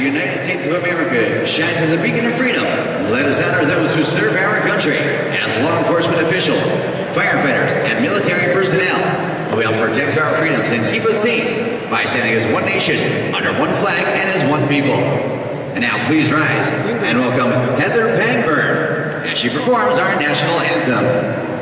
The United States of America shines as a beacon of freedom, let us honor those who serve our country as law enforcement officials, firefighters, and military personnel who help protect our freedoms and keep us safe by standing as one nation, under one flag, and as one people. And now please rise and welcome Heather Pangburn as she performs our national anthem.